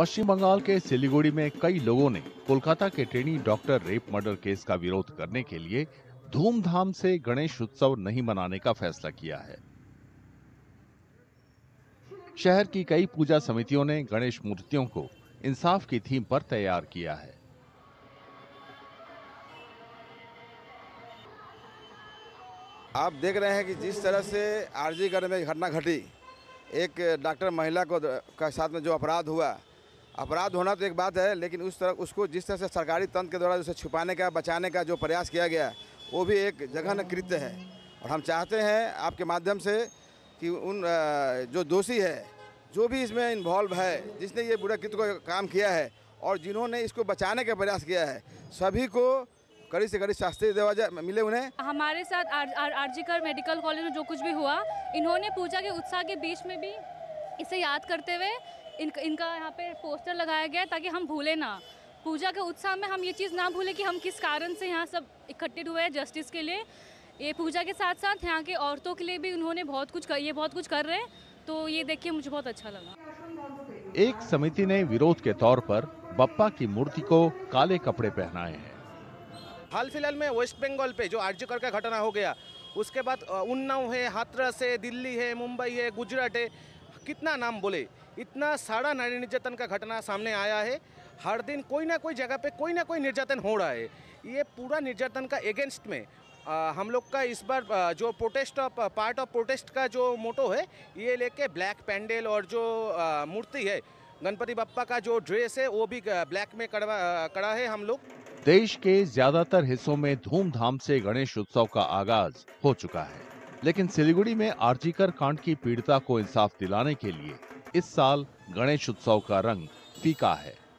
पश्चिम बंगाल के सिलीगुड़ी में कई लोगों ने कोलकाता के trainee doctor rape murder case का विरोध करने के लिए धूमधाम से गणेश उत्सव नहीं मनाने का फैसला किया है। शहर की कई पूजा समितियों ने गणेश मूर्तियों को इंसाफ की थीम पर तैयार किया है। आप देख रहे हैं कि जिस तरह से आरजीगढ़ में घटना घटी, एक डॉक्टर महिला को का साथ में जो अपराध हुआ अपराध होना तो एक बात है लेकिन उस तरह उसको जिस तरह से सरकारी तंत्र के द्वारा उसे छुपाने का बचाने का जो प्रयास किया गया वो भी एक जघन्य कृत्य है। और हम चाहते हैं आपके माध्यम से कि उन जो दोषी है जो भी इसमें इन्वॉल्व है जिसने ये बुरा कृत्य को काम किया है और जिन्होंने इसको बचाने का प्रयास किया है सभी को कड़ी से कड़ी शास्त्री देवा जाए मिले उन्हें। हमारे साथ R, are, RG Kar medical college में जो कुछ भी हुआ इन्होंने पूजा के उत्साह के बीच में भी इसे याद करते हुए इन, इनका यहाँ पे पोस्टर लगाया गया है ताकि हम भूलें ना। पूजा के उत्साह में हम ये चीज़ ना भूलें कि हम किस कारण से यहाँ सब इकट्ठे हुए हैं जस्टिस के लिए। ये पूजा के साथ साथ यहाँ के औरतों के लिए भी उन्होंने बहुत कुछ कर, ये बहुत कुछ कर रहे हैं। तो ये देख के मुझे बहुत अच्छा लगा। एक समिति ने विरोध के तौर पर बप्पा की मूर्ति को काले कपड़े पहनाए हैं। हाल फ़िलहाल में वेस्ट बंगाल पे जो आर्यकर का घटना हो गया उसके बाद उन्नाव है हाथरस है दिल्ली है मुंबई है गुजरात है कितना नाम बोले? इतना सारा नारी निर्यातन का घटना सामने आया है। हर दिन कोई ना कोई जगह पे कोई ना कोई निर्यातन हो रहा है। ये पूरा निर्यातन का एगेंस्ट में आ, हम लोग का इस बार जो protest of part of protest का जो मोटो है ये लेके ब्लैक पैंडल और जो मूर्ति है गणपति बप्पा का जो ड्रेस है वो भी ब्लैक में कड़ा कड़ा है हम लोग। देश के ज़्यादातर हिस्सों में धूमधाम से गणेश उत्सव का आगाज़ हो चुका है। लेकिन सिलीगुड़ी में आर्जीकर कांड की पीड़िता को इंसाफ दिलाने के लिए इस साल गणेश उत्सव का रंग फीका है।